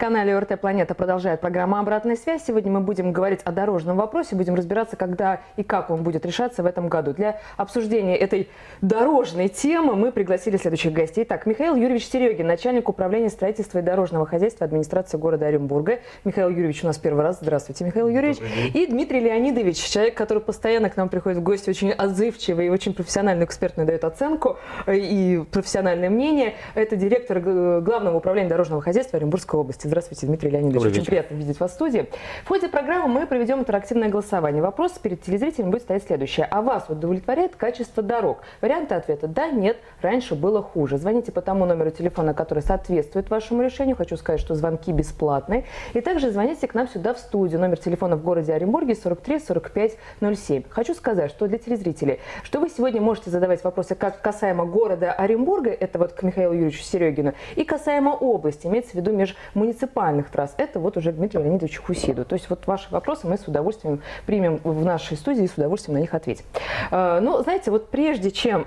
канале ОРТ «Планета» продолжает программа «Обратная связь». Сегодня мы будем говорить о дорожном вопросе, будем разбираться, когда и как он будет решаться в этом году. Для обсуждения этой дорожной темы мы пригласили следующих гостей. Так, Михаил Юрьевич Серегин, начальник управления строительства и дорожного хозяйства администрации города Оренбурга. Михаил Юрьевич у нас первый раз. Здравствуйте, Михаил Юрьевич. И Дмитрий Леонидович, человек, который постоянно к нам приходит в гости, очень отзывчивый и очень профессиональную, экспертную дает оценку э, и профессиональное мнение. Это директор главного управления дорожного хозяйства Оренбургской области. Здравствуйте, Дмитрий Леонидович. Очень приятно видеть вас в студии. В ходе программы мы проведем интерактивное голосование. Вопрос перед телезрителями будет стоять следующее. А вас удовлетворяет качество дорог? Варианты ответа – да, нет, раньше было хуже. Звоните по тому номеру телефона, который соответствует вашему решению. Хочу сказать, что звонки бесплатные. И также звоните к нам сюда в студию. Номер телефона в городе Оренбурге 43 45 07. Хочу сказать, что для телезрителей, что вы сегодня можете задавать вопросы как касаемо города Оренбурга, это вот к Михаилу Юрьевичу Серегину, и касаемо области, имеется в виду межмуниципальных трасс. Это вот уже к Дмитрию Леонидовичу Хусиду. То есть вот ваши вопросы мы с удовольствием примем в нашей студии и с удовольствием на них ответим. Э, Ну, знаете, вот прежде чем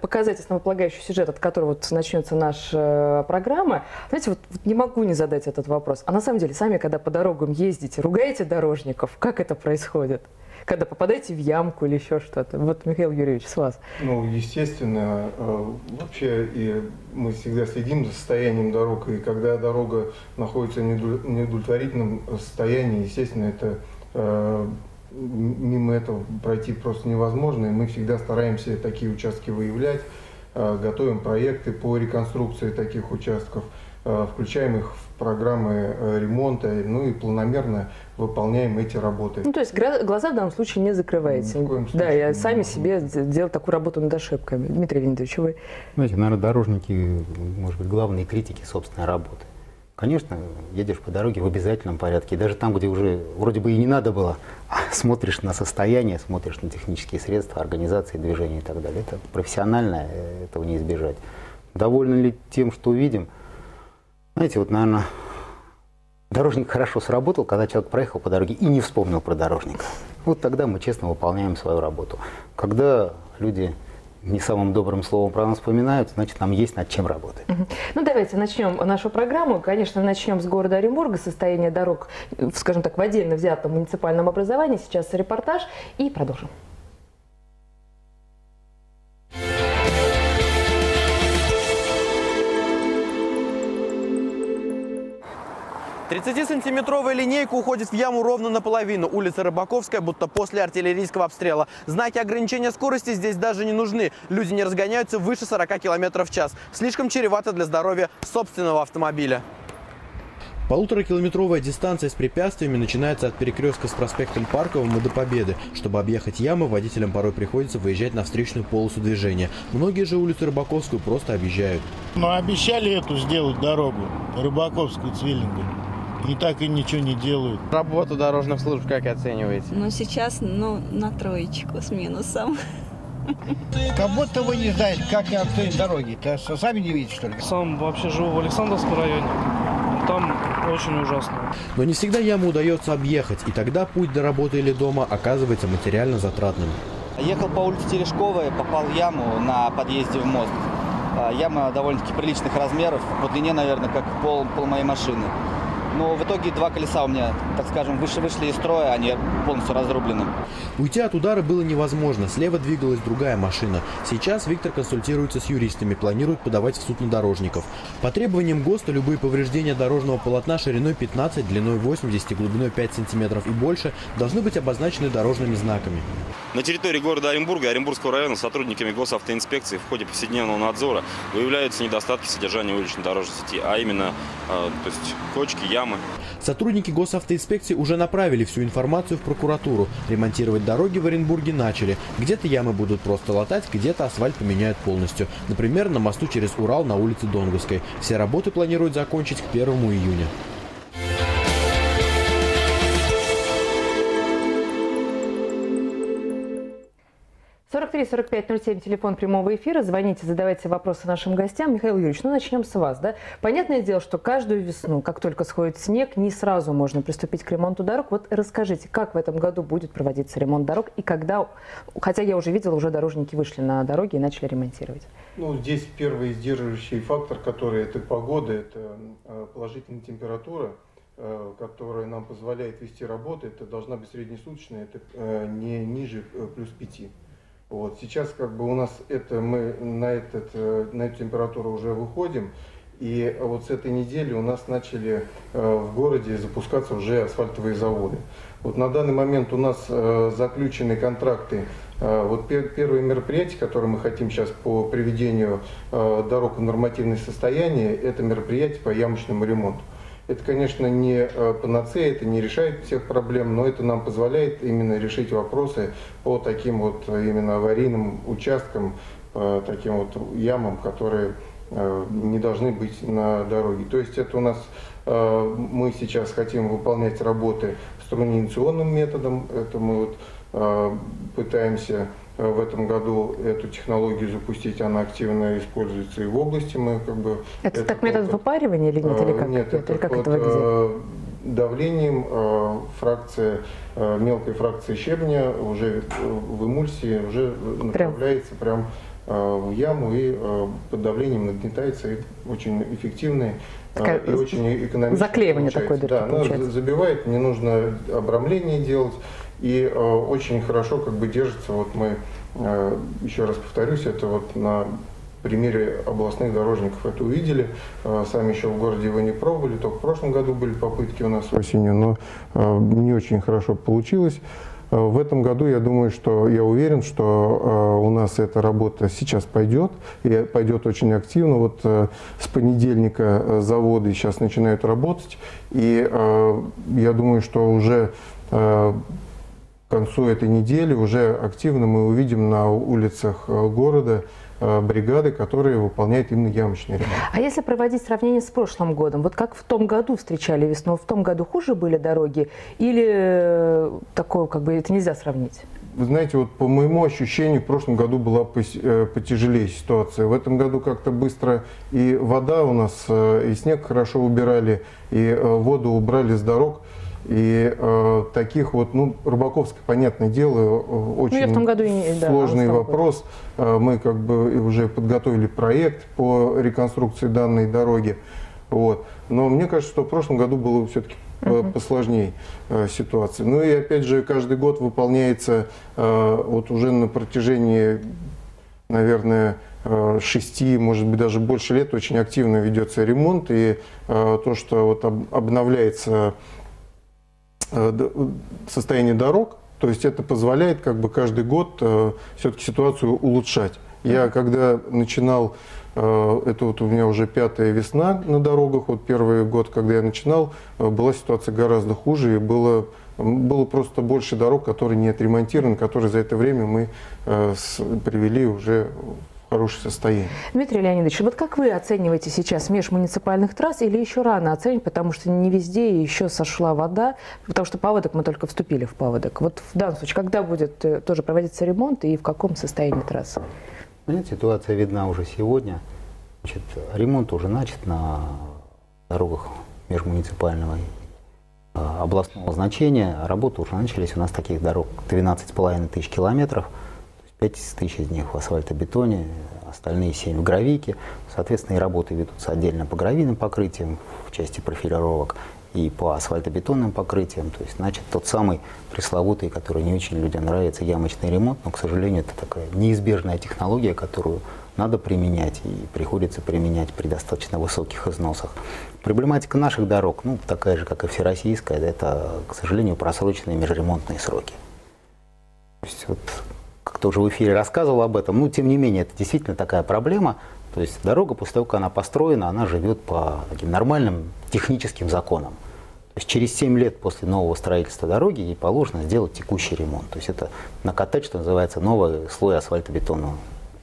показать основополагающий сюжет, от которого вот начнется наша программа, знаете, вот, вот не могу не задать этот вопрос. А на самом деле, сами, когда по дорогам ездите, ругаете дорожников, как это происходит? Когда попадаете в ямку или еще что-то. Вот, Михаил Юрьевич, с вас. Ну, естественно, э, вообще и мы всегда следим за состоянием дорог, и когда дорога находится в неудовлетворительном состоянии, естественно, это э, мимо этого пройти просто невозможно, и мы всегда стараемся такие участки выявлять, э, готовим проекты по реконструкции таких участков, включаем их программы э, ремонта, ну и планомерно выполняем эти работы. Ну, то есть глаза в данном случае не закрываете. Ни в коем да, я не сами могу. себе делал такую работу над ошибками. Дмитрий Леонидович, вы? Знаете, наверное, дорожники, может быть, главные критики собственной работы. Конечно, едешь по дороге в обязательном порядке. И даже там, где уже вроде бы и не надо было, а смотришь на состояние, смотришь на технические средства, организации движения и так далее. Это профессионально, э, этого не избежать. Довольны ли тем, что видим? Знаете, вот, наверное, дорожник хорошо сработал, когда человек проехал по дороге и не вспомнил про дорожника. Вот тогда мы честно выполняем свою работу. Когда люди не самым добрым словом про нас вспоминают, значит, нам есть над чем работать. Ну, давайте начнем нашу программу. Конечно, начнем с города Оренбурга, состояние дорог, э, скажем так, в отдельно взятом муниципальном образовании. Сейчас репортаж и продолжим. 30-сантиметровая линейка уходит в яму ровно наполовину. Улица Рыбаковская, будто после артиллерийского обстрела. Знаки ограничения скорости здесь даже не нужны. Люди не разгоняются выше 40 км в час. Слишком чревато для здоровья собственного автомобиля. Полуторакилометровая дистанция с препятствиями начинается от перекрестка с проспектом Парковым и до Победы. Чтобы объехать ямы, водителям порой приходится выезжать на встречную полосу движения. Многие же улицу Рыбаковскую просто объезжают. Но обещали эту сделать дорогу, Рыбаковскую, Цвиллингу. И так и ничего не делают. Работу дорожных служб как оцениваете? Но сейчас, ну, на троечку с минусом. Как будто вы не знаете, как обстоят дороги. То есть сами не видите, что ли? Сам вообще живу в Александровском районе. Там очень ужасно. Но не всегда яму удается объехать, и тогда путь до работы или дома оказывается материально затратным. Ехал по улице Терешковой, попал в яму на подъезде в мост. А, Яма довольно-таки приличных размеров, по длине, наверное, как пол, пол моей машины. Но в итоге два колеса у меня, так скажем, выше вышли из строя, они полностью разрублены. Уйти от удара было невозможно, слева двигалась другая машина. Сейчас Виктор консультируется с юристами, планирует подавать в суд на дорожников. По требованиям ГОСТа любые повреждения дорожного полотна шириной 15, длиной 80 и глубиной 5 сантиметров и больше должны быть обозначены дорожными знаками. На территории города Оренбурга и Оренбургского района сотрудниками госавтоинспекции в ходе повседневного надзора выявляются недостатки содержания уличной дорожной сети, а именно э, то есть кочки, ямы. Сотрудники госавтоинспекции уже направили всю информацию в прокуратуру. Ремонтировать дороги в Оренбурге начали. Где-то ямы будут просто латать, где-то асфальт поменяют полностью. Например, на мосту через Урал на улице Донгусской. Все работы планируют закончить к 1 июня. 43-45-07, телефон прямого эфира. Звоните, задавайте вопросы нашим гостям. Михаил Юрьевич, ну начнем с вас. Да? Понятное дело, что каждую весну, как только сходит снег, не сразу можно приступить к ремонту дорог. Вот расскажите, как в этом году будет проводиться ремонт дорог и когда, хотя я уже видела, уже дорожники вышли на дороги и начали ремонтировать. Ну, здесь первый сдерживающий фактор, который это погода, это э, положительная температура. Э, которая нам позволяет вести работу, это должна быть среднесуточная, это э, не ниже плюс 5. Вот. Сейчас как бы у нас это мы на, этот, на эту температуру уже выходим, и вот с этой недели у нас начали в городе запускаться уже асфальтовые заводы. Вот на данный момент у нас заключены контракты. Вот первые мероприятия, которые мы хотим сейчас по приведению дорог в нормативное состояние, это мероприятие по ямочному ремонту. Это, конечно, не э, панацея, это не решает всех проблем, но это нам позволяет именно решить вопросы по таким вот э, именно аварийным участкам, по таким вот ямам, которые э, не должны быть на дороге. То есть это у нас мы сейчас хотим выполнять работы струнинационным методом, это мы вот пытаемся в этом году эту технологию запустить, она активно используется и в области. Мы как бы это, это так метод выпаривания или нет? Или как, нет, это, или как под, это э, давлением э, фракция, мелкой фракции щебня уже в эмульсии уже направляется прям, в яму и под давлением нагнетается и очень эффективный Такая и очень экономично Заклеивание такое дырки Да, получается. забивает, не нужно обрамление делать. И э, очень хорошо как бы держится, вот мы, э, еще раз повторюсь, это вот на примере областных дорожников это увидели. Э, сами еще в городе его не пробовали, только в прошлом году были попытки у нас осенью, но не очень хорошо получилось. В этом году я думаю, что я уверен, что у нас эта работа сейчас пойдет, и пойдет очень активно. Вот с понедельника заводы сейчас начинают работать, и я думаю, что уже к концу этой недели уже активно мы увидим на улицах э, города э, бригады, которые выполняют именно ямочный ремонт. А если проводить сравнение с прошлым годом, вот как в том году встречали весну, в том году хуже были дороги или э, такое, как бы это нельзя сравнить? Вы знаете, вот по моему ощущению, в прошлом году была потяжелее ситуация. В этом году как-то быстро и вода у нас, и снег хорошо убирали, и воду убрали с дорог. И э, таких вот, ну, Рыбаковское, понятное дело, э, очень ну, в том году и, да, сложный вопрос. Э, мы как бы уже подготовили проект по реконструкции данной дороги. Вот. Но мне кажется, что в прошлом году было все-таки uh-huh. посложнее э, ситуация. Ну и опять же, каждый год выполняется э, вот уже на протяжении, наверное, э, шести, может быть, даже больше лет очень активно ведется ремонт. И э, то, что вот обновляется Э, состояние дорог, то есть это позволяет как бы каждый год э, все-таки ситуацию улучшать. Я когда начинал, э, это вот у меня уже пятая весна на дорогах, вот первый год, когда я начинал, была ситуация гораздо хуже и было было просто больше дорог, которые не отремонтированы, которые за это время мы привели уже хорошее состояние. Дмитрий Леонидович, вот как вы оцениваете сейчас межмуниципальных трасс или еще рано оценить, потому что не везде еще сошла вода, потому что паводок, мы только вступили в паводок. Вот в данном случае, когда будет э, тоже проводиться ремонт и в каком состоянии трассы? Нет, ситуация видна уже сегодня. Значит, ремонт уже начат на дорогах межмуниципального э, областного значения. Работы уже начались. У нас таких дорог 12,5 тысяч километров. 5 тысяч из них в асфальтобетоне, остальные 7 в гравийке. Соответственно, и работы ведутся отдельно по гравийным покрытиям в части профилировок и по асфальтобетонным покрытиям. То есть, значит, тот самый пресловутый, который не очень людям нравится, ямочный ремонт, но, к сожалению, это такая неизбежная технология, которую надо применять и приходится применять при достаточно высоких износах. Проблематика наших дорог, ну, такая же, как и всероссийская, это, к сожалению, просроченные межремонтные сроки. То есть вот как-то уже в эфире рассказывал об этом, но тем не менее это действительно такая проблема. То есть дорога после того, как она построена, она живет по таким нормальным техническим законам. То есть через 7 лет после нового строительства дороги ей положено сделать текущий ремонт. То есть это накатать, что называется, новый слой асфальтобетона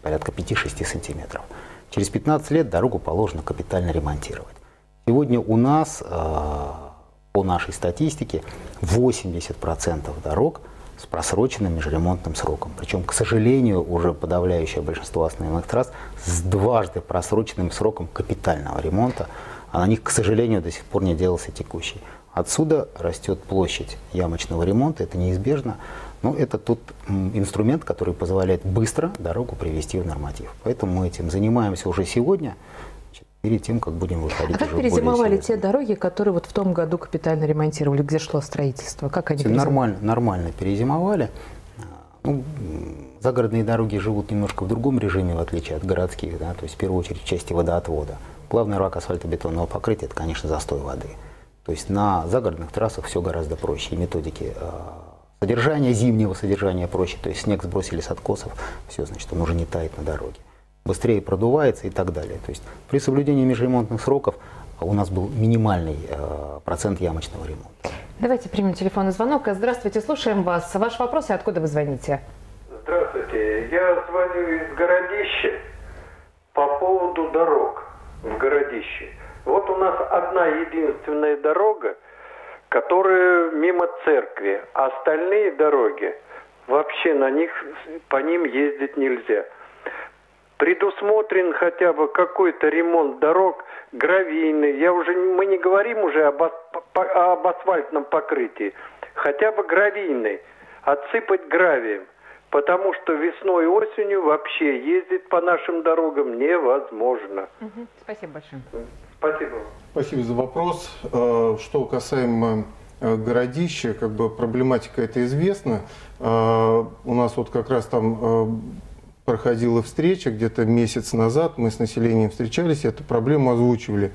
порядка 5-6 сантиметров. Через 15 лет дорогу положено капитально ремонтировать. Сегодня у нас, э, по нашей статистике, 80% дорог с просроченным межремонтным сроком. Причем, к сожалению, уже подавляющее большинство основных трасс с дважды просроченным сроком капитального ремонта, а на них, к сожалению, до сих пор не делался текущий. Отсюда растет площадь ямочного ремонта, это неизбежно, но это тот инструмент, который позволяет быстро дорогу привести в норматив. Поэтому мы этим занимаемся уже сегодня, перед тем, как будем выходить. А как перезимовали те дороги, которые вот в том году капитально ремонтировали, где шло строительство? Как они нормально, нормально перезимовали. Ну, загородные дороги живут немножко в другом режиме, в отличие от городских, да, то есть в первую очередь в части водоотвода. Главный рак асфальтобетонного покрытия – это, конечно, застой воды. То есть на загородных трассах все гораздо проще, и методики а, содержания, зимнего содержания проще, то есть снег сбросили с откосов, все, значит, он уже не тает на дороге быстрее продувается и так далее. То есть при соблюдении межремонтных сроков у нас был минимальный э, процент ямочного ремонта. Давайте примем телефонный звонок. Здравствуйте, слушаем вас. Ваш вопрос и откуда вы звоните? Здравствуйте. Я звоню из Городища по поводу дорог в Городище. Вот у нас одна единственная дорога, которая мимо церкви. А остальные дороги, вообще на них, по ним ездить нельзя предусмотрен хотя бы какой-то ремонт дорог, гравийный. Я уже, мы не говорим уже об, об асфальтном покрытии. Хотя бы гравийный. Отсыпать гравием. Потому что весной и осенью вообще ездить по нашим дорогам невозможно. Угу. Спасибо большое. Спасибо. Спасибо за вопрос. Э, что касаемо э, городища, как бы проблематика это известна. Э, у нас вот как раз там проходила встреча где-то месяц назад, мы с населением встречались, эту проблему озвучивали.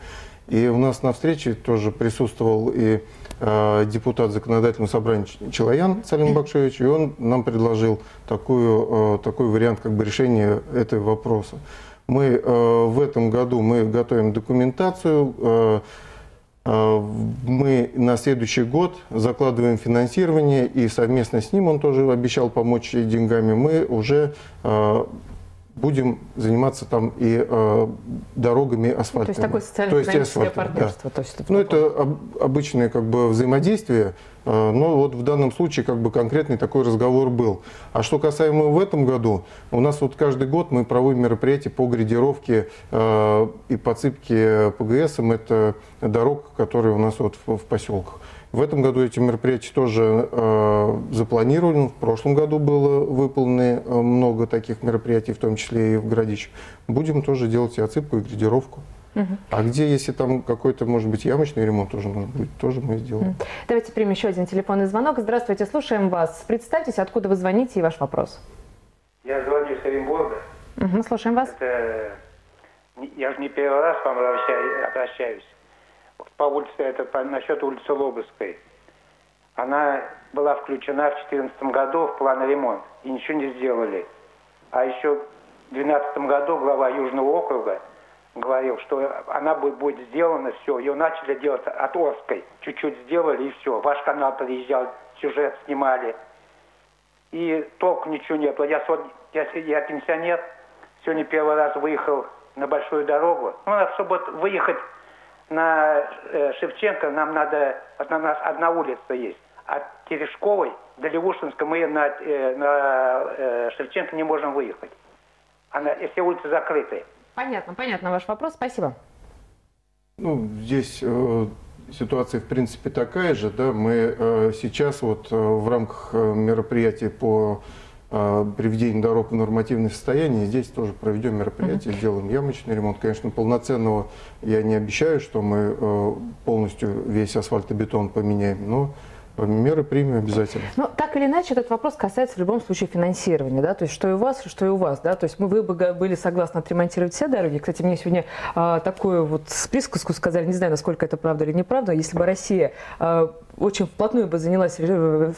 И у нас на встрече тоже присутствовал и э, депутат законодательного собрания Челоян Салим Бакшевич, и он нам предложил такую, э, такой вариант как бы решения этого вопроса. Мы э, в этом году мы готовим документацию, э, мы на следующий год закладываем финансирование, и совместно с ним, он тоже обещал помочь деньгами, мы уже а, будем заниматься там и э, дорогами асфальтными. То есть такое социально-экономическое партнерство. Да. То есть ну, это об, обычное как бы взаимодействие, э, но вот в данном случае как бы конкретный такой разговор был. А что касаемо в этом году, у нас вот каждый год мы проводим мероприятия по градировке э, и подсыпке ПГСом, это дорог, которые у нас вот в, в поселках. В этом году эти мероприятия тоже э, запланированы. В прошлом году было выполнено э, много таких мероприятий, в том числе и в Городище. Будем тоже делать и отсыпку, и градировку. Угу. А где, если там какой-то, может быть, ямочный ремонт тоже может быть, тоже мы сделаем. Давайте примем еще один телефонный звонок. Здравствуйте, слушаем вас. Представьтесь, откуда вы звоните и ваш вопрос. Я звоню из Оренбурга. Угу, слушаем вас. Это... Я же не первый раз к вам обращаюсь по улице, это по, насчет улицы Лобовской. Она была включена в 2014 году в план ремонт, и ничего не сделали. А еще в 2012 году глава Южного округа говорил, что она будет, будет сделана, все. Ее начали делать от Орской. Чуть-чуть сделали, и все. Ваш канал приезжал, сюжет снимали. И толку ничего нет. Я, я, я пенсионер, сегодня первый раз выехал на большую дорогу. Ну, чтобы выехать на э, Шевченко нам надо, вот на нас одна улица есть. От Терешковой до Левушинска мы на, э, на э, Шевченко не можем выехать. Она, все улицы закрыты. Понятно, понятно ваш вопрос. Спасибо. Ну, здесь э, ситуация, в принципе, такая же. Да? Мы э, сейчас вот э, в рамках э, мероприятия по а, приведение дорог в нормативное состояние. Здесь тоже проведем мероприятие, mm-hmm. сделаем ямочный ремонт. Конечно, полноценного я не обещаю, что мы э, полностью весь асфальтобетон поменяем, но меры примем обязательно. Но так или иначе, этот вопрос касается в любом случае финансирования, да, то есть что и у вас, что и у вас, да, то есть мы, вы бы были согласны отремонтировать все дороги. Кстати, мне сегодня а, такую вот присказку сказали, не знаю, насколько это правда или неправда, если бы Россия а, очень вплотную бы занялась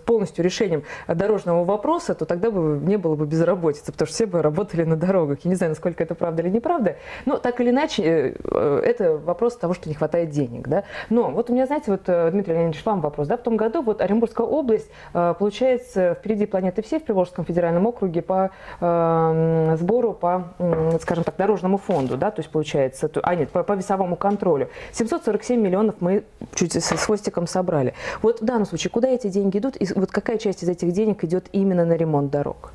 полностью решением дорожного вопроса, то тогда бы не было бы безработицы, потому что все бы работали на дорогах. Я не знаю, насколько это правда или неправда, но так или иначе, э, э, это вопрос того, что не хватает денег, да. Но вот у меня, знаете, вот, э, Дмитрий Леонидович, вам вопрос, да, в том году вот Оренбургская область, получается, впереди планеты всей в Приволжском федеральном округе по э, сбору по, скажем так, дорожному фонду, да, то есть получается, а нет, по, по весовому контролю. 747 миллионов мы чуть с хвостиком собрали. Вот в данном случае, куда эти деньги идут, и вот какая часть из этих денег идет именно на ремонт дорог?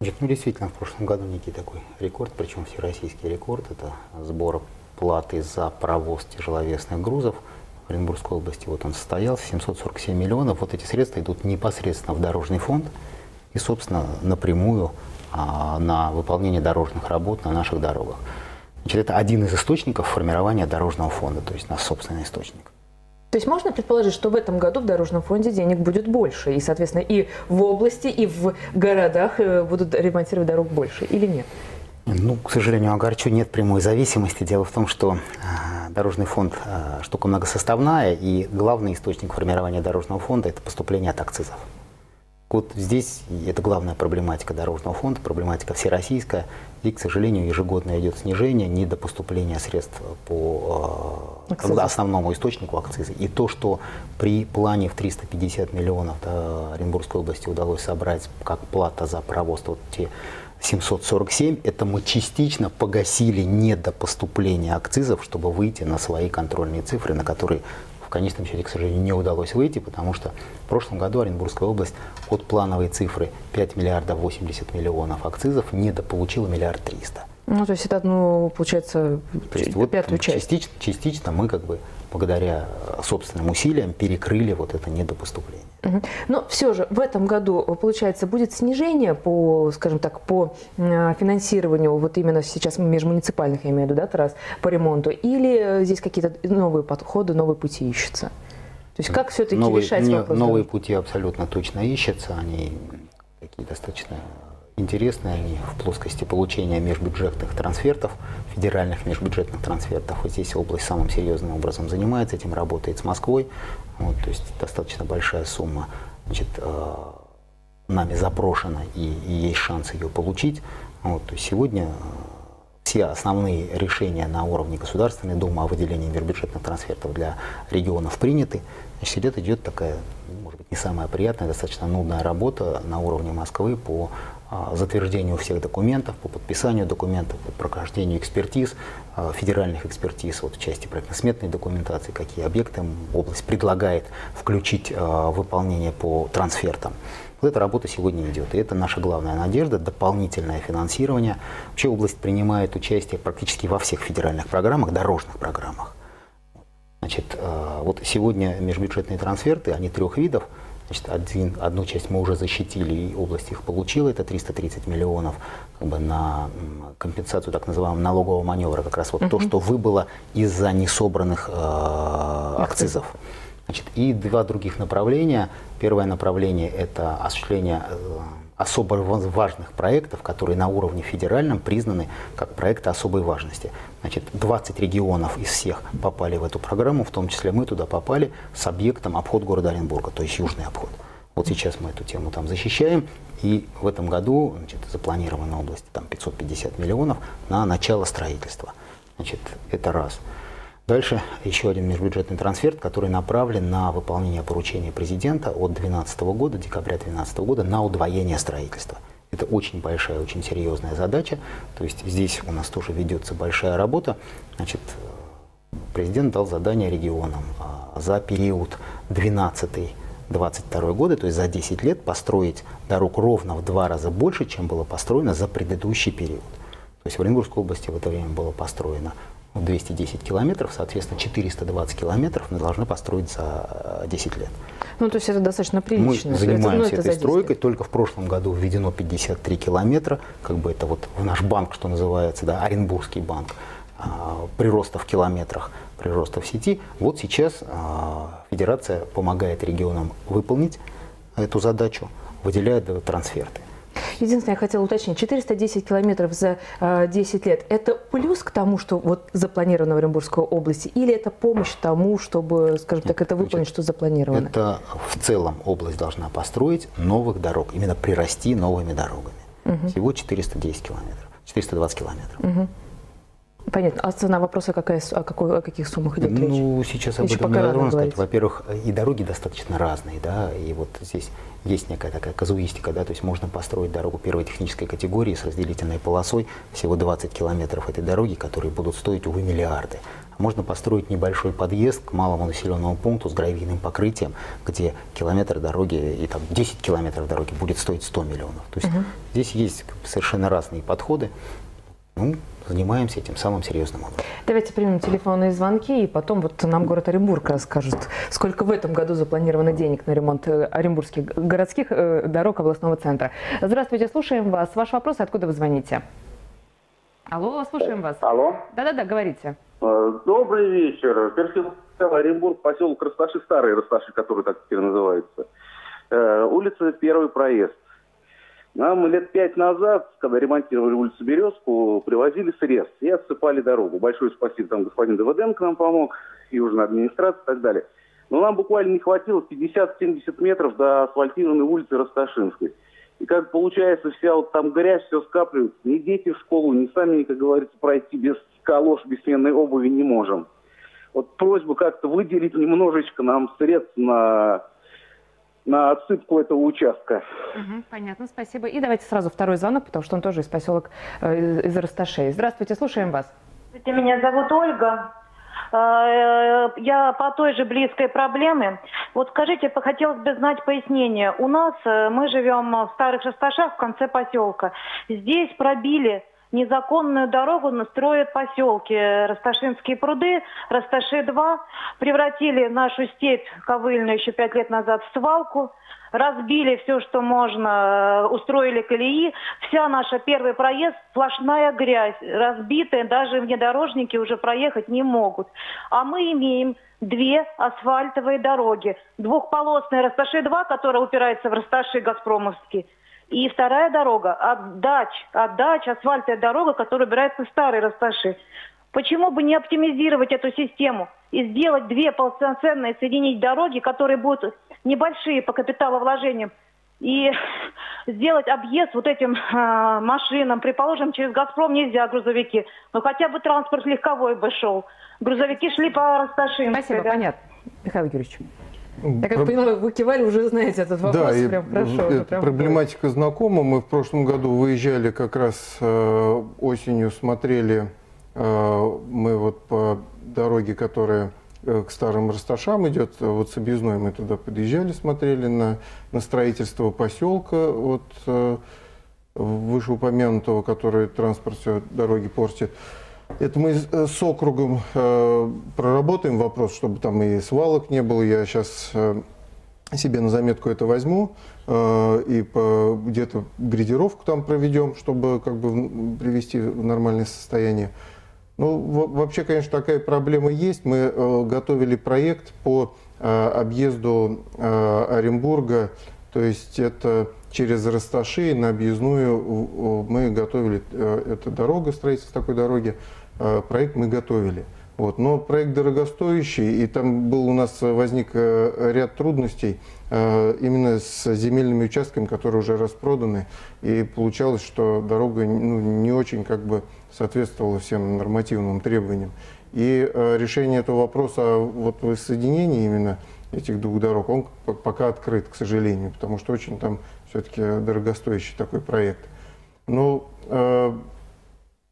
Значит, ну, действительно, в прошлом году некий такой рекорд, причем всероссийский рекорд, это сбор платы за провоз тяжеловесных грузов в Оренбургской области. Вот он состоялся, 747 миллионов. Вот эти средства идут непосредственно в дорожный фонд и, собственно, напрямую а, на выполнение дорожных работ на наших дорогах. Значит, это один из источников формирования дорожного фонда, то есть наш собственный источник. То есть можно предположить, что в этом году в Дорожном фонде денег будет больше, и, соответственно, и в области, и в городах э, будут ремонтировать дорог больше, или нет? Ну, к сожалению, огорчу, нет прямой зависимости. Дело в том, что э, дорожный фонд э, штука многосоставная, и главный источник формирования дорожного фонда – это поступление от акцизов. Вот здесь это главная проблематика дорожного фонда, проблематика всероссийская. И, к сожалению, ежегодно идет снижение недопоступления средств по э, основному источнику акциза. И то, что при плане в 350 миллионов да, Оренбургской области удалось собрать как плата за провоз, вот те 747, это мы частично погасили недопоступление акцизов, чтобы выйти на свои контрольные цифры, на которые в конечном счете, к сожалению, не удалось выйти, потому что в прошлом году Оренбургская область от плановой цифры 5 миллиардов 80 миллионов акцизов недополучила миллиард триста. Ну, то есть это, ну, получается, то есть вот пятую часть. Частично, частично мы как бы благодаря собственным усилиям перекрыли вот это недопоступление. Но все же в этом году, получается, будет снижение по, скажем так, по а, финансированию, вот именно сейчас межмуниципальных, я имею в виду, да, Тарас, по ремонту, или здесь какие-то новые подходы, новые пути ищутся? То есть как все-таки решать не, вопрос? Новые пути абсолютно точно ищутся, они такие достаточно интересные, они в плоскости получения межбюджетных трансфертов, федеральных межбюджетных трансфертов. Вот здесь область самым серьезным образом занимается этим, работает с Москвой. Вот, то есть достаточно большая сумма значит, э, нами запрошена и, и есть шанс ее получить. Вот, то есть сегодня э, все основные решения на уровне Государственной Думы о выделении межбюджетных трансфертов для регионов приняты. Значит, идет, идет такая, может быть, не самая приятная, достаточно нудная работа на уровне Москвы по затверждению всех документов, по подписанию документов, по прохождению экспертиз, а, федеральных экспертиз вот в части проектно-сметной документации, какие объекты область предлагает включить а, выполнение по трансфертам. Вот эта работа сегодня идет, и это наша главная надежда, дополнительное финансирование. Вообще область принимает участие практически во всех федеральных программах, дорожных программах. Значит, вот сегодня межбюджетные трансферты, они трех видов – Значит, один, одну часть мы уже защитили, и область их получила, это 330 миллионов как бы, на компенсацию так называемого налогового маневра, как раз вот uh-huh. то, что выбыло из-за несобранных э, акцизов. Значит, и два других направления. Первое направление – это осуществление э, особо важных проектов, которые на уровне федеральном признаны как проекты особой важности. Значит, 20 регионов из всех попали в эту программу, в том числе мы туда попали с объектом обход города Оренбурга, то есть южный обход. Вот сейчас мы эту тему там защищаем, и в этом году значит, запланировано области там, 550 миллионов на начало строительства. Значит, это раз. Дальше еще один межбюджетный трансфер, который направлен на выполнение поручения президента от 2012 года, декабря 2012 года, на удвоение строительства. Это очень большая, очень серьезная задача. То есть здесь у нас тоже ведется большая работа. Значит, президент дал задание регионам а, за период 12 22 года, то есть за 10 лет построить дорог ровно в два раза больше, чем было построено за предыдущий период. То есть в Оренбургской области в это время было построено 210 километров, соответственно, 420 километров мы должны построить за 10 лет. Ну, то есть это достаточно прилично. Мы занимаемся это, ну, этой стройкой, только в прошлом году введено 53 километра, как бы это вот в наш банк, что называется, да, Оренбургский банк, а, прироста в километрах, прироста в сети. Вот сейчас а, Федерация помогает регионам выполнить эту задачу, выделяет трансферты. Единственное, я хотела уточнить, 410 километров за э, а, 10 лет, это плюс к тому, что вот запланировано в Оренбургской области, или это помощь тому, чтобы, скажем так, это выполнить, Значит, что запланировано? Это в целом область должна построить новых дорог, именно прирасти новыми дорогами. Угу. Всего 410 километров, 420 километров. Угу. Понятно. А цена вопроса какая, о, какой, о каких суммах идет ну, речь? Ну, сейчас об Еще этом невозможно сказать. Во-первых, и дороги достаточно разные, да, и вот здесь есть некая такая казуистика, да, то есть можно построить дорогу первой технической категории с разделительной полосой, всего 20 километров этой дороги, которые будут стоить, увы, миллиарды. можно построить небольшой подъезд к малому населенному пункту с гравийным покрытием, где километр дороги и там 10 километров дороги будет стоить 100 миллионов. То есть угу. здесь есть совершенно разные подходы. Ну, занимаемся этим самым серьезным образом. Давайте примем телефонные звонки, и потом вот нам город Оренбург расскажет, сколько в этом году запланировано денег на ремонт э, оренбургских городских э, дорог областного центра. Здравствуйте, слушаем вас. Ваш вопрос, откуда вы звоните? Алло, слушаем вас. Алло. Да-да-да, говорите. Э, добрый вечер. Персил Оренбург, поселок Расташи, старый Расташи, который так теперь называется. Улица Первый проезд. Нам лет пять назад, когда ремонтировали улицу Березку, привозили срез и отсыпали дорогу. Большое спасибо, там господин ДВДНК нам помог, южная администрация и так далее. Но нам буквально не хватило 50-70 метров до асфальтированной улицы Росташинской. И как получается, вся вот там грязь, все скапливается. Ни дети в школу, ни сами, как говорится, пройти без калош, без сменной обуви не можем. Вот просьба как-то выделить немножечко нам средств на на отсыпку этого участка. Угу, понятно, спасибо. И давайте сразу второй звонок, потому что он тоже из поселок э, из Росташей. Здравствуйте, слушаем вас. Меня зовут Ольга. Э, я по той же близкой проблеме. Вот скажите, хотелось бы знать пояснение. У нас, э, мы живем в Старых Шесташах, в конце поселка. Здесь пробили незаконную дорогу строят поселки Росташинские пруды, Росташи-2, превратили нашу степь ковыльную еще пять лет назад в свалку, разбили все, что можно, э, устроили колеи. Вся наша первый проезд сплошная грязь, разбитая, даже внедорожники уже проехать не могут. А мы имеем две асфальтовые дороги. Двухполосная Росташи-2, которая упирается в Росташи Газпромовский, и вторая дорога от дач, от дач, асфальтовая дорога, которая убирается в старые Росташи. Почему бы не оптимизировать эту систему и сделать две полноценные соединить дороги, которые будут небольшие по капиталовложениям, и сделать объезд вот этим э, машинам, предположим, через «Газпром» нельзя грузовики, но хотя бы транспорт легковой бы шел. Грузовики шли по Росташинской. Спасибо, да? понятно. Михаил Юрьевич. Я как Про... поняла, вы кивали, уже знаете этот вопрос. Да, прям хорошо. Эта прям проблематика знакома. Мы в прошлом году выезжали как раз э, осенью, смотрели э, мы вот по дороге, которая э, к старым Расташам идет, вот с объездной мы туда подъезжали, смотрели на, на строительство поселка вот э, вышеупомянутого, который транспорт все дороги портит. Это мы э, с округом э, проработаем вопрос, чтобы там и свалок не было. Я сейчас э, себе на заметку это возьму э, и где-то градировку там проведем, чтобы как бы привести в нормальное состояние. Ну, вообще, конечно, такая проблема есть. Мы э, готовили проект по э, объезду э, Оренбурга, то есть это через Расташи на объездную мы готовили, э, это дорога, строительство такой дороги, Э, проект мы готовили. Вот. Но проект дорогостоящий, и там был у нас возник э, ряд трудностей именно с земельными участками, которые уже распроданы. И получалось, что дорога ну, не очень как бы соответствовала всем нормативным требованиям. И решение этого вопроса вот воссоединения именно этих двух дорог, он пока открыт, к сожалению, потому что очень там все-таки дорогостоящий такой проект. Но ну,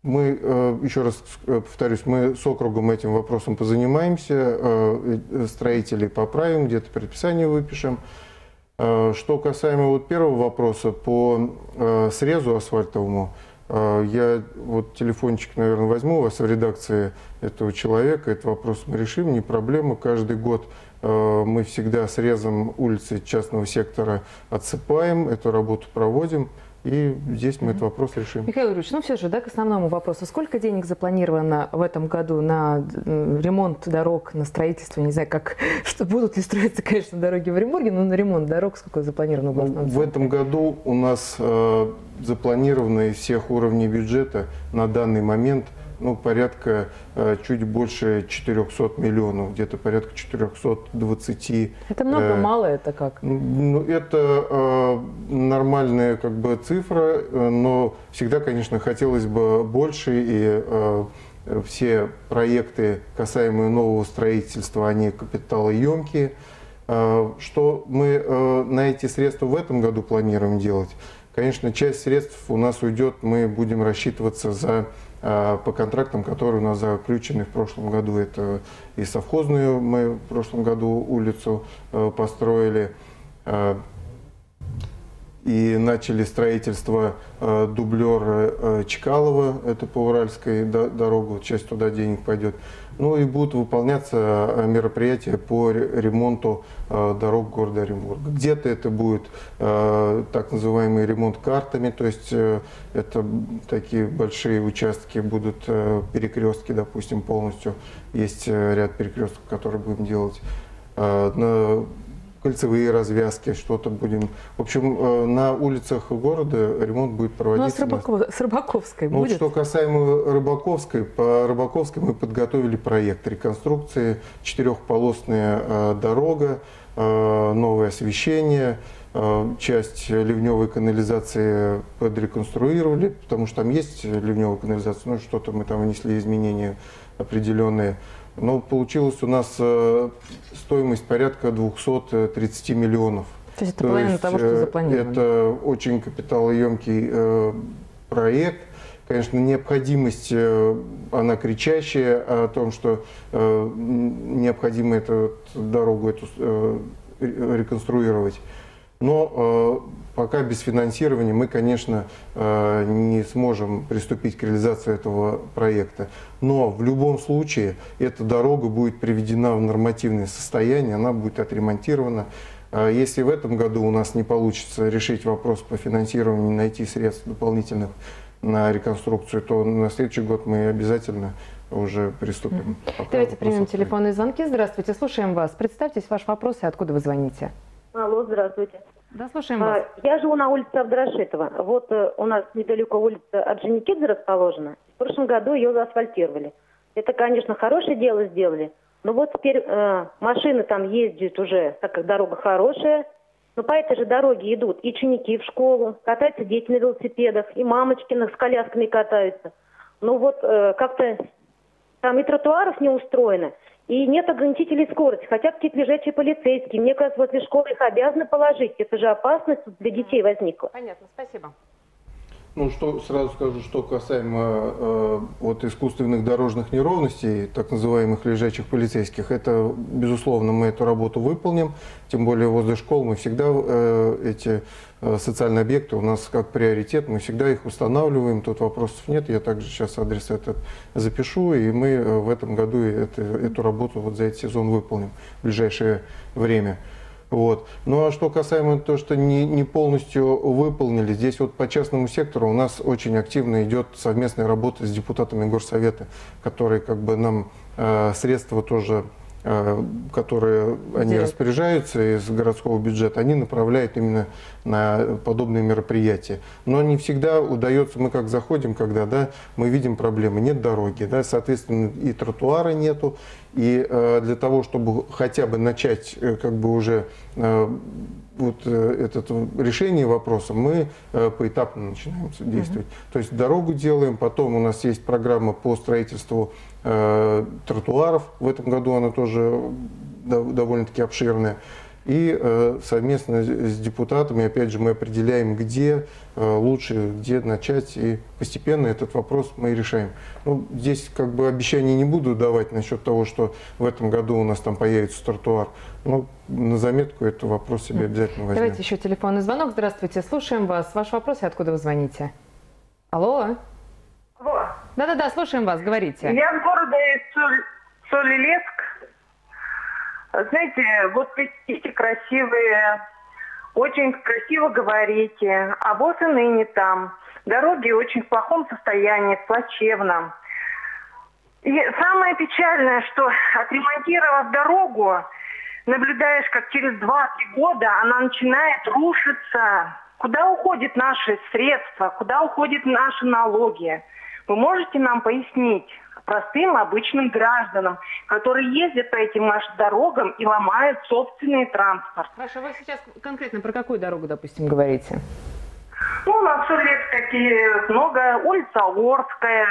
мы, э, еще раз э, повторюсь, мы с округом этим вопросом позанимаемся, э, строителей поправим, где-то предписание выпишем. Что касаемо вот первого вопроса по срезу асфальтовому, я вот телефончик, наверное, возьму у вас в редакции этого человека. Этот вопрос мы решим, не проблема. Каждый год мы всегда срезом улицы частного сектора отсыпаем, эту работу проводим. И здесь мы этот вопрос решим. Михаил Юрьевич, ну все же, да, к основному вопросу. Сколько денег запланировано в этом году на ремонт дорог, на строительство, не знаю, как, что будут ли строиться, конечно, дороги в Оренбурге, но на ремонт дорог сколько запланировано в ну, В этом году у нас э, запланировано из всех уровней бюджета на данный момент – ну, порядка э, чуть больше 400 миллионов, где-то порядка 420. Это много, э, мало это как? Ну, это э, нормальная как бы цифра, э, но всегда, конечно, хотелось бы больше и э, все проекты, касаемые нового строительства, они капиталоемкие. Э, что мы на эти средства в этом году планируем делать? Конечно, часть средств у нас уйдет, мы будем рассчитываться за по контрактам, которые у нас заключены в прошлом году. Это и совхозную мы в прошлом году улицу э, построили, а, и начали строительство э, дублера э, Чкалова, это по Уральской дорогу, часть туда денег пойдет. Ну и будут выполняться э, мероприятия по ремонту э, дорог города Оренбурга. Где-то это будет э, так называемый ремонт картами, то есть это такие большие участки будут перекрестки, допустим, полностью. Есть ряд перекрестков, которые будем делать. Кольцевые развязки, что-то будем. В общем, э, на улицах города ремонт будет проводиться. Ну, а с, Рыбаков... с Рыбаковской ну, будет? Вот что касаемо Рыбаковской, по Рыбаковской мы подготовили проект реконструкции, четырехполосная э, дорога, э, новое освещение, часть ливневой канализации подреконструировали, потому что там есть ливневая канализация, но что-то мы там внесли изменения определенные. Но получилось у нас э, стоимость порядка 230 миллионов. То есть это То половина есть, того, что э, запланировано. Это очень капиталоемкий э, проект. Конечно, необходимость, она кричащая о том, что необходимо эту дорогу эту реконструировать. Но пока без финансирования мы, конечно, э, не сможем приступить к реализации этого проекта. Но в любом случае эта дорога будет приведена в нормативное состояние, она будет отремонтирована. А если в этом году у нас не получится решить вопрос по финансированию, найти средств дополнительных на реконструкцию, то на следующий год мы обязательно уже приступим. Давайте примем телефонные звонки. Здравствуйте, слушаем вас. Представьтесь, ваш вопрос и откуда вы звоните. Алло, здравствуйте. Да, слушаем вас. А, я живу на улице Абдрашитова. Вот э, у нас недалеко улица Орджоникидзе расположена. В прошлом году ее заасфальтировали. Это, конечно, хорошее дело сделали. Но вот теперь э, машины там ездят уже, так как дорога хорошая. Но по этой же дороге идут и ученики в школу, катаются дети на велосипедах, и мамочки с колясками катаются. Ну вот э, как-то там и тротуаров не устроено, и нет ограничителей скорости, хотя какие-то лежачие полицейские. Мне кажется, возле школы их обязаны положить. Это же опасность для детей возникла. Понятно, спасибо. Ну, что сразу скажу, что касаемо э, вот искусственных дорожных неровностей, так называемых лежачих полицейских, это, безусловно, мы эту работу выполним, тем более возле школ мы всегда э, эти социальные объекты у нас как приоритет, мы всегда их устанавливаем, тут вопросов нет, я также сейчас адрес этот запишу, и мы э, в этом году это, эту работу вот за этот сезон выполним в ближайшее время. Вот. Ну а что касаемо того, что не, не полностью выполнили, здесь вот по частному сектору у нас очень активно идет совместная работа с депутатами Горсовета, которые как бы нам э, средства тоже Э, которые они Директ. распоряжаются из городского бюджета, они направляют именно на подобные мероприятия. Но не всегда удается, мы как заходим, когда да, мы видим проблемы, нет дороги, да, соответственно и тротуара нету, и э, для того, чтобы хотя бы начать э, как бы уже э, вот э, это решение вопроса мы э, поэтапно начинаем действовать. Mm-hmm. То есть дорогу делаем, потом у нас есть программа по строительству э, тротуаров. В этом году она тоже довольно-таки обширная. И э, совместно с депутатами, опять же, мы определяем, где э, лучше, где начать, и постепенно этот вопрос мы решаем. Ну, здесь как бы обещаний не буду давать насчет того, что в этом году у нас там появится тротуар. Ну, на заметку этот вопрос себе обязательно возьмем. Давайте еще телефонный звонок. Здравствуйте, слушаем вас. Ваш вопрос и откуда вы звоните? Алло? Алло. Да-да-да, слушаем вас, говорите. Я с города Соль... Солилецк. Знаете, вот эти красивые, очень красиво говорите, а вот и ныне там. Дороги очень в плохом состоянии, плачевном. И самое печальное, что отремонтировав дорогу, наблюдаешь, как через 2-3 года она начинает рушиться. Куда уходят наши средства, куда уходят наши налоги? Вы можете нам пояснить? Простым обычным гражданам, которые ездят по этим нашим дорогам и ломают собственный транспорт. Хорошо, вы сейчас конкретно про какую дорогу, допустим, говорите? Ну, у нас лет какие много. Улица Орская,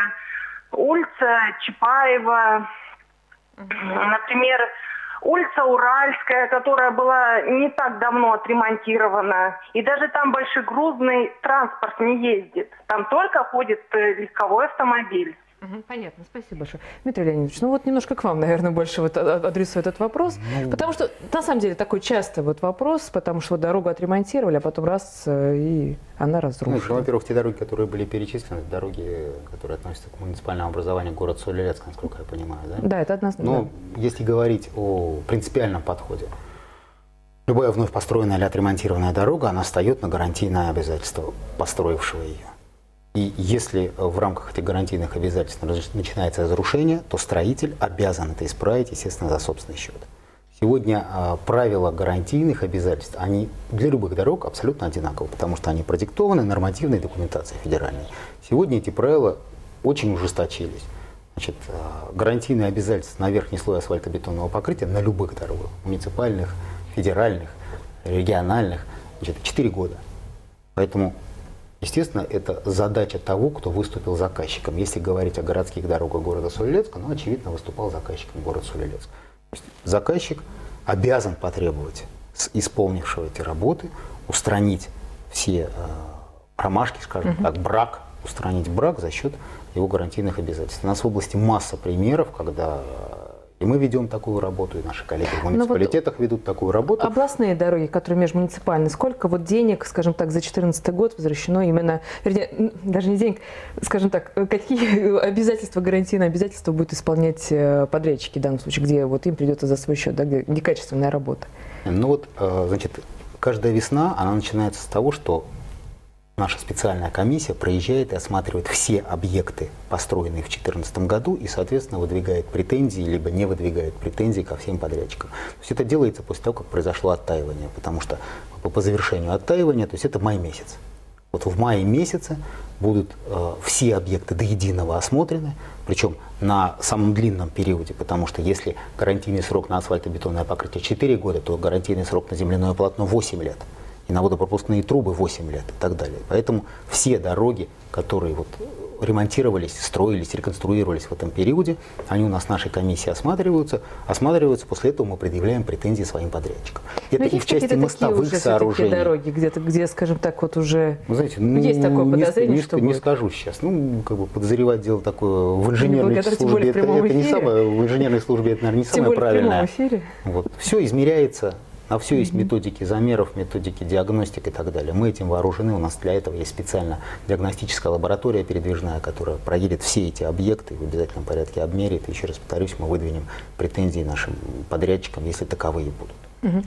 улица Чапаева, например, улица Уральская, которая была не так давно отремонтирована. И даже там большегрузный транспорт не ездит. Там только ходит э, легковой автомобиль. Угу, понятно, спасибо большое. Дмитрий Леонидович, ну вот немножко к вам, наверное, больше вот адресую этот вопрос. Ну... Потому что, на самом деле, такой частый вот вопрос, потому что дорогу отремонтировали, а потом раз, э, и она разрушена. Ну, во-первых, те дороги, которые были перечислены, дороги, которые относятся к муниципальному образованию города Солилецк, насколько я понимаю, да? Да, это однозначно. Но да. если говорить о принципиальном подходе, любая вновь построенная или отремонтированная дорога, она встает на гарантийное обязательство построившего ее. И если в рамках этих гарантийных обязательств начинается разрушение, то строитель обязан это исправить, естественно, за собственный счет. Сегодня э, правила гарантийных обязательств, они для любых дорог абсолютно одинаковы, потому что они продиктованы нормативной документацией федеральной. Сегодня эти правила очень ужесточились. Значит, э, гарантийные обязательства на верхний слой асфальтобетонного покрытия на любых дорогах, муниципальных, федеральных, региональных, значит, 4 года. Поэтому Естественно, это задача того, кто выступил заказчиком. Если говорить о городских дорогах города Солилецка, ну, очевидно, выступал заказчиком город Солилецк. Заказчик обязан потребовать с исполнившего эти работы устранить все э, промашки, скажем угу. так, брак, устранить брак за счет его гарантийных обязательств. У нас в области масса примеров, когда и мы ведем такую работу, и наши коллеги в ну муниципалитетах вот ведут такую работу. Областные дороги, которые межмуниципальные, сколько вот денег, скажем так, за 2014 год возвращено именно, вернее, даже не денег, скажем так, какие обязательства, гарантийные обязательства будут исполнять э, подрядчики в данном случае, где вот им придется за свой счет, да, где некачественная работа? Ну вот, э, значит, каждая весна, она начинается с того, что Наша специальная комиссия проезжает и осматривает все объекты, построенные в 2014 году, и, соответственно, выдвигает претензии, либо не выдвигает претензии ко всем подрядчикам. То есть это делается после того, как произошло оттаивание, потому что по завершению оттаивания, то есть это май месяц. Вот в мае месяце будут э, все объекты до единого осмотрены, причем на самом длинном периоде, потому что если гарантийный срок на асфальтобетонное покрытие 4 года, то гарантийный срок на земляное полотно 8 лет и на водопропускные трубы 8 лет и так далее. Поэтому все дороги, которые вот ремонтировались, строились, реконструировались в этом периоде, они у нас в нашей комиссии осматриваются, осматриваются, после этого мы предъявляем претензии своим подрядчикам. Это и в части мостовых сооружений. дороги, где-то, где, скажем так, вот уже Вы знаете, ну, есть такое подозрение, не, что не, не скажу сейчас. Ну, как бы подозревать дело такое в инженерной службе, это, это не самое, в инженерной службе это, наверное, не самое правильное. Вот. Все измеряется, на все есть методики замеров, методики диагностики и так далее. Мы этим вооружены. У нас для этого есть специально диагностическая лаборатория передвижная, которая проедет все эти объекты и в обязательном порядке обмерит. И еще раз повторюсь, мы выдвинем претензии нашим подрядчикам, если таковые будут.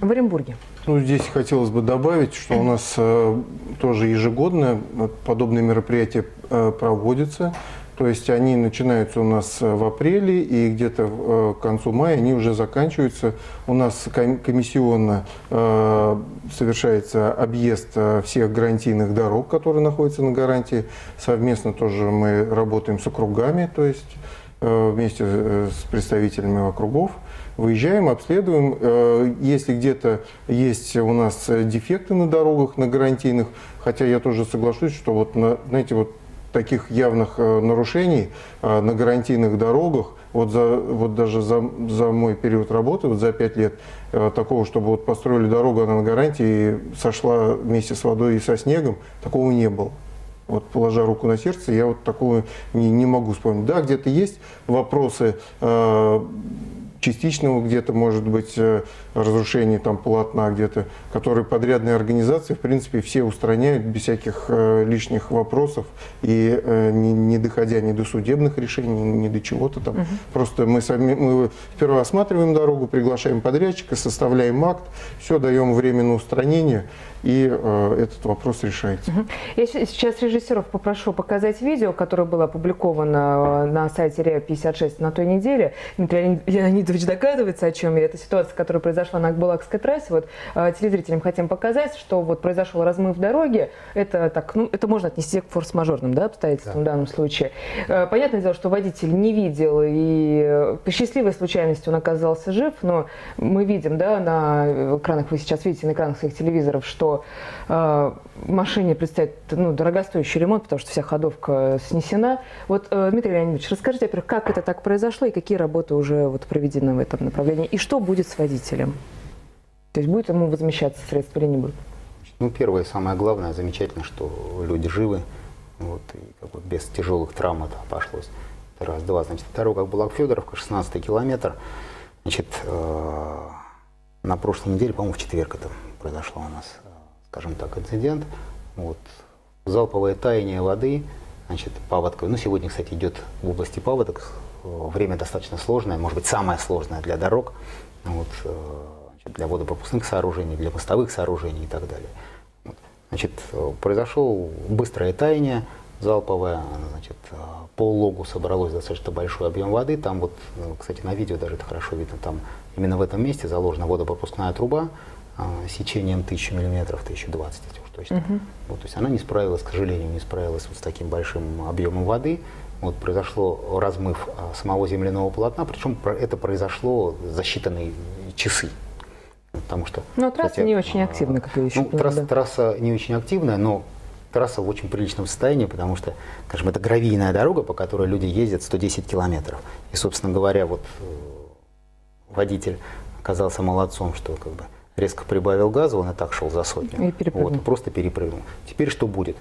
В Оренбурге. Ну, здесь хотелось бы добавить, что у нас э, тоже ежегодно подобные мероприятия э, проводятся. То есть они начинаются у нас э, в апреле и где-то э, к концу мая они уже заканчиваются. У нас комиссионно э, совершается объезд всех гарантийных дорог, которые находятся на гарантии. Совместно тоже мы работаем с округами, то есть вместе с представителями округов. Выезжаем, обследуем. Если где-то есть у нас дефекты на дорогах, на гарантийных, хотя я тоже соглашусь, что вот, на, знаете, вот таких явных э, нарушений э, на гарантийных дорогах, вот, за, вот даже за, за мой период работы, вот за пять лет, э, такого, чтобы вот построили дорогу, она на гарантии и сошла вместе с водой и со снегом, такого не было. Вот положа руку на сердце, я вот такого не, не могу вспомнить. Да, где-то есть вопросы э, частичного где-то, может быть, э, разрушения там полотна где-то, которые подрядные организации, в принципе, все устраняют без всяких э, лишних вопросов и э, не, не доходя ни до судебных решений, ни до чего-то там. Угу. Просто мы, сами, мы сперва осматриваем дорогу, приглашаем подрядчика, составляем акт, все даем время на устранение, и э, этот вопрос решается. Я сейчас режиссеров попрошу показать видео, которое было опубликовано на сайте РЕА-56 на той неделе. Дмитрий Леонидович догадывается, о чем я. Это ситуация, которая произошла на Акбулакской трассе. Вот э, телезрителям хотим показать, что вот произошел размыв дороги. Это так, ну, это можно отнести к форс-мажорным да, обстоятельствам да. в данном случае. Э, понятное дело, что водитель не видел, и э, по счастливой случайности он оказался жив, но мы видим, да, на экранах, вы сейчас видите на экранах своих телевизоров, что э, машине предстоит ну, дорогостоящий ремонт, потому что вся ходовка снесена. Вот, э, Дмитрий Леонидович, расскажите, во-первых, как это так произошло и какие работы уже вот проведены в этом направлении, и что будет с водителем? То есть будет ему возмещаться средства или не будет? Ну, первое, самое главное, замечательно, что люди живы, вот, и как бы без тяжелых травм это обошлось. раз, два. Значит, дорога Булак-Федоровка, 16 километр. Значит, э, на прошлой неделе, по-моему, в четверг это произошло у нас, скажем так, инцидент. Вот. Залповое таяние воды, значит, паводка. Ну, сегодня, кстати, идет в области паводок. Время достаточно сложное, может быть, самое сложное для дорог, вот, э, значит, для водопропускных сооружений, для мостовых сооружений и так далее. Вот. Значит, э, произошло быстрое таяние, залповое, значит, э, по логу собралось достаточно большой объем воды. Там вот, кстати, на видео даже это хорошо видно, там именно в этом месте заложена водопропускная труба сечением 1000 миллиметров, 1020, если уж точно. Мгм. Вот, то есть она не справилась, к сожалению, не справилась вот с таким большим объемом воды. Вот произошло размыв а, самого земляного полотна, причем это произошло за считанные часы. Потому что, Но трасса кстати, не очень активна, как я еще ну, поняла, трасса, да. трасса не очень активная, но трасса в очень приличном состоянии, потому что, скажем, это гравийная дорога, по которой люди ездят 110 километров. И, собственно говоря, вот э, водитель оказался молодцом, что как бы резко прибавил газа, он и так шел за сотню. И перепрыгнул. Вот, просто перепрыгнул. Теперь что будет?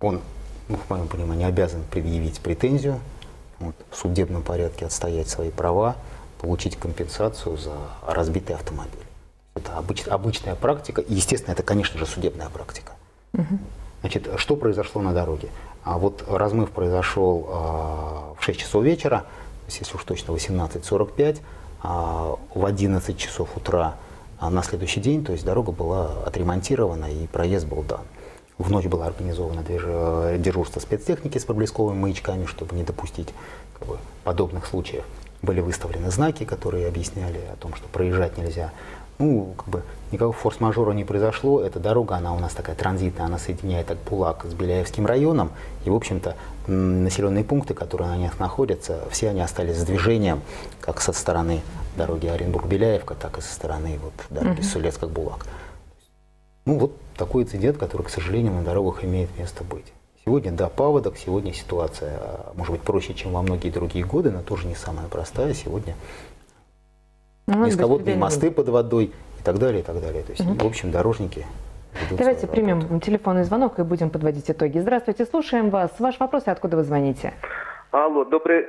Он, ну, в моем понимании, обязан предъявить претензию, вот, в судебном порядке отстоять свои права, получить компенсацию за разбитый автомобиль. Это обыч- обычная практика, и, естественно, это, конечно же, судебная практика. Значит, что произошло на дороге? А вот размыв произошел а, в 6 часов вечера, если уж точно 18.45, а в 11 часов утра а, на следующий день, то есть дорога была отремонтирована и проезд был дан. В ночь было организовано движ- дежурство спецтехники с проблесковыми маячками, чтобы не допустить как бы, подобных случаев. Были выставлены знаки, которые объясняли о том, что проезжать нельзя. Ну, как бы никакого форс-мажора не произошло. Эта дорога, она у нас такая транзитная, она соединяет Акбулак с Беляевским районом. И, в общем-то, населенные пункты, которые на них находятся, все они остались с движением, как со стороны дороги Оренбург-Беляевка, так и со стороны вот, дороги Мгм. Сулецк-Акбулак. Ну, вот такой инцидент, который, к сожалению, на дорогах имеет место быть. Сегодня, да, паводок, сегодня ситуация, а, может быть, проще, чем во многие другие годы, но тоже не самая простая. Сегодня Ну, низководные мосты под водой и так далее, и так далее. То есть, Мгм. в общем, дорожники ведут Давайте свою примем телефонный звонок и будем подводить итоги. Здравствуйте, слушаем вас. Ваш вопрос и откуда вы звоните? Алло, добрый,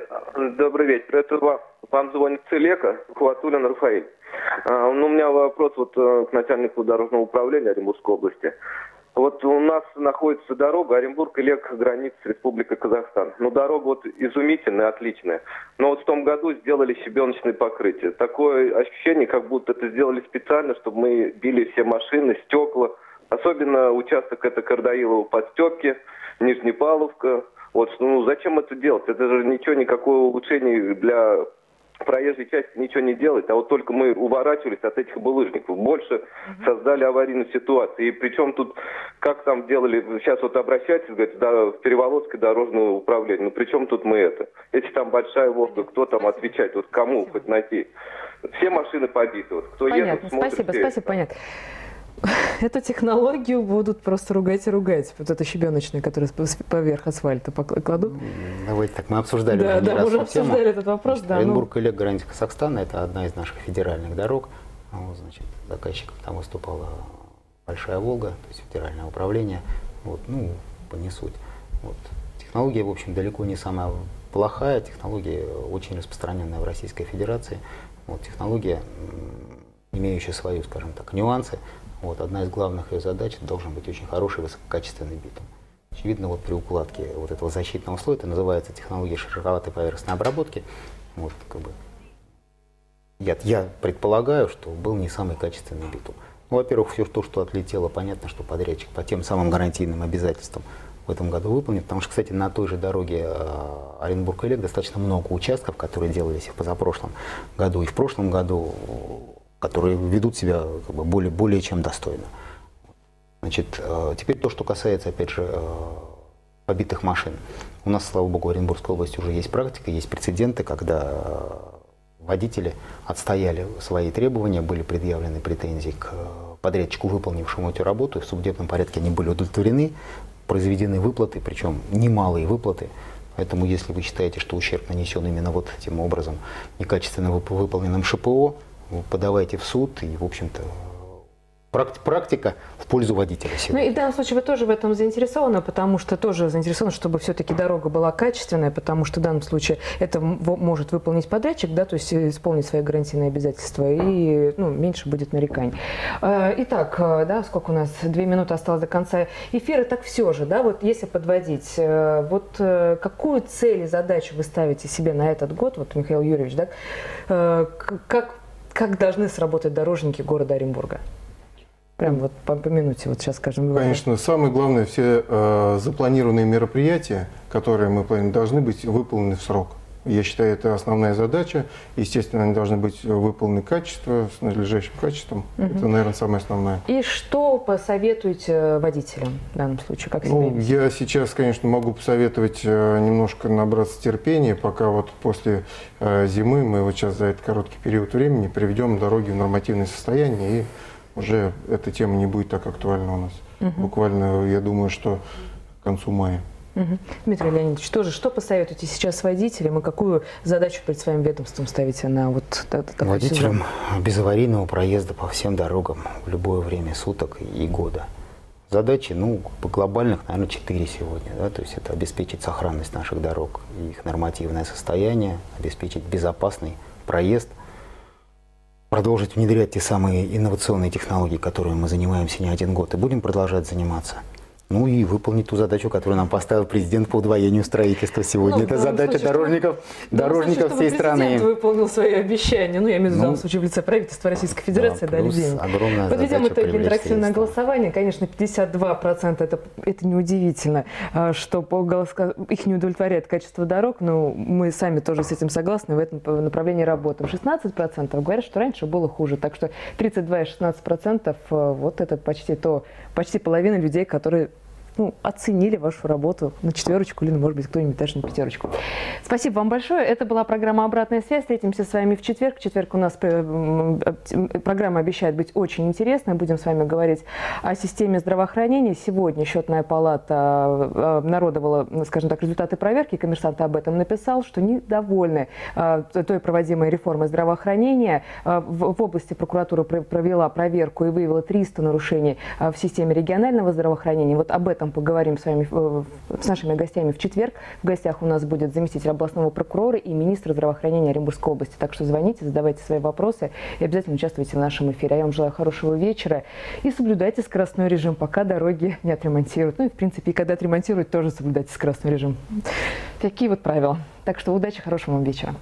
добрый вечер. Это вам, вам звонит Целека, Хватулин Рафаэль. А, ну, у меня вопрос вот э, к начальнику дорожного управления Оренбургской области. Вот у нас находится дорога Оренбург и Лек границ с Республикой Казахстан. Ну, дорога вот изумительная, отличная. Но вот в том году сделали щебеночное покрытие. Такое ощущение, как будто это сделали специально, чтобы мы били все машины, стекла. Особенно участок это Кардаилово подстепки, Нижнепавловка. Вот, ну зачем это делать? Это же ничего, никакого улучшения для проезжей части ничего не делать, а вот только мы уворачивались от этих булыжников. Больше создали аварийную ситуацию. И причем тут, как там делали, сейчас вот обращайтесь, говорит, да, в Переволодское дорожное управление. Ну при чем тут мы это? Если там большая Волга, кто там отвечает? Вот кому хоть найти? Все машины побиты. Вот кто Понятно, едет, смотрит, спасибо, все спасибо, понятно. Эту технологию будут просто ругать и ругать. Вот эту щебеночную, которую поверх асфальта покла- кладут. Давайте так, мы обсуждали Да, да, мы уже тему. обсуждали этот вопрос, Значит, да, ну. Оренбург и Лек, граница Казахстана, это одна из наших федеральных дорог. Вот, значит, заказчиком там выступала Большая Волга, то есть федеральное управление. Вот, ну, по не суть. Вот. Технология, в общем, далеко не самая плохая. Технология очень распространенная в Российской Федерации. Вот, технология, имеющая свои, скажем так, нюансы. Вот, одна из главных ее задач должен быть очень хороший высококачественный битум. Очевидно, вот при укладке вот этого защитного слоя, это называется технология широковатой поверхностной обработки, вот, как бы, я, я предполагаю, что был не самый качественный битум. Ну, во-первых, все то, что отлетело, понятно, что подрядчик по тем самым гарантийным обязательствам в этом году выполнит. Потому что, кстати, на той же дороге э, оренбург элек достаточно много участков, которые делались и в позапрошлом году, и в прошлом году, которые ведут себя как бы, более, более чем достойно. Значит, э, теперь то, что касается, опять же, э, побитых машин. У нас, слава богу, в Оренбургской области уже есть практика, есть прецеденты, когда э, водители отстояли свои требования, были предъявлены претензии к подрядчику, выполнившему эту работу, в судебном порядке они были удовлетворены, произведены выплаты, причем немалые выплаты. Поэтому, если вы считаете, что ущерб нанесен именно вот этим образом, некачественно вып- выполненным ШПО, подавайте в суд, и, в общем-то, практика в пользу водителя. Сегодня. Ну и в данном случае вы тоже в этом заинтересованы, потому что тоже заинтересованы, чтобы все-таки дорога была качественная, потому что в данном случае это может выполнить подрядчик, да, то есть исполнить свои гарантийные обязательства, и ну, меньше будет нареканий. Э, итак, э, да, сколько у нас? Две минуты осталось до конца эфира. Так все же, да, вот если подводить, э, вот какую цель и задачу вы ставите себе на этот год, вот Михаил Юрьевич, да, как, как должны сработать дорожники города Оренбурга? Прям вот по, по минуте, вот сейчас скажем. Конечно, самое главное, все э, запланированные мероприятия, которые мы планируем, должны быть выполнены в срок. Я считаю, это основная задача. Естественно, они должны быть выполнены качество, с надлежащим качеством. Угу. Это, наверное, самое основное. И что посоветуете водителям в данном случае? Как ну, я сейчас, конечно, могу посоветовать э, немножко набраться терпения, пока вот после э, зимы мы вот сейчас за этот короткий период времени приведем дороги в нормативное состояние и уже эта тема не будет так актуальна у нас. Угу. Буквально, я думаю, что к концу мая. Угу. Дмитрий Леонидович, тоже что посоветуете сейчас водителям и какую задачу перед своим ведомством ставите на вот такой Водителям сезон? без аварийного проезда по всем дорогам в любое время суток и года. Задачи, ну, по глобальных, наверное, четыре сегодня. Да? То есть это обеспечить сохранность наших дорог их нормативное состояние, обеспечить безопасный проезд – продолжить внедрять те самые инновационные технологии, которые мы занимаемся не один год, и будем продолжать заниматься. Ну и выполнить ту задачу, которую нам поставил президент по удвоению строительства сегодня. Ну, Это задача случае, дорожников, дорожников всей страны. Президент выполнил свои обещания. Ну, я имею в виду, ну, в данном случае, в лице правительства Российской Федерации, да, да огромная Подведем итоги интерактивного голосования. Конечно, 52% это, это неудивительно, а, что по голос... их не удовлетворяет качество дорог, но мы сами тоже с этим согласны, в этом направлении работаем. 16% говорят, что раньше было хуже. Так что 32 и 16% а, вот это почти то, почти половина людей, которые ну, оценили вашу работу на четверочку или, может быть, кто-нибудь даже на пятерочку. Спасибо вам большое. Это была программа «Обратная связь». Встретимся с вами в четверг. В четверг у нас э, программа обещает быть очень интересной. Будем с вами говорить о системе здравоохранения. Сегодня счетная палата э, обнародовала, скажем так, результаты проверки. Коммерсант об этом написал, что недовольны э, той проводимой реформой здравоохранения. В области прокуратура провела проверку и выявила 300 нарушений в системе регионального здравоохранения. Вот об этом этом поговорим с вами, э, с нашими гостями в четверг. В гостях у нас будет заместитель областного прокурора и министр здравоохранения Оренбургской области. Так что звоните, задавайте свои вопросы и обязательно участвуйте в нашем эфире. А я вам желаю хорошего вечера и соблюдайте скоростной режим, пока дороги не отремонтируют. Ну и, в принципе, и когда отремонтируют, тоже соблюдайте скоростной режим. Такие вот правила. Так что удачи, хорошего вам вечера.